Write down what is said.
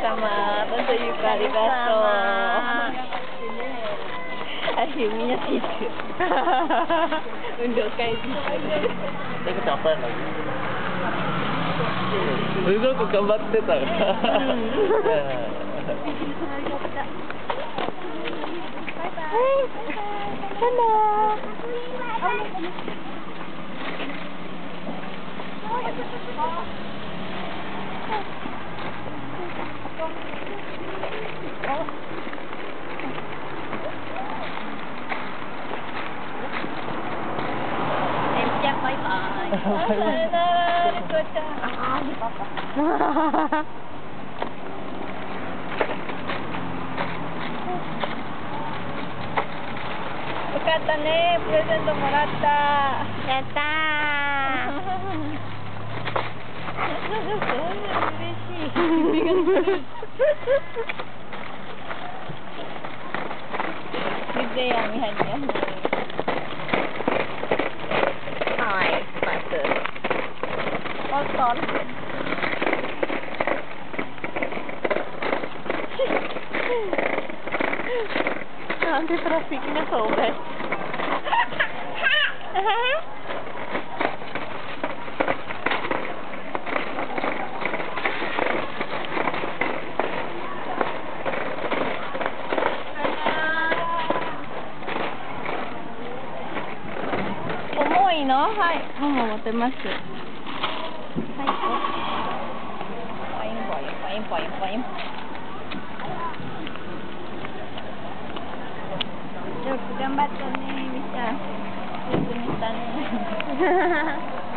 様、どかありがとう。ー。すごく頑張ってたから。リコちゃん。あー、リコパ。よかったね、プレゼントもらった。やった Good day, Ami Hanya. Ay, nasıl? Bakalım. Antitrafik ne soğuk. いの？はい、もも持てます。はい。よく頑張ったね、みちゃん。よく見たね。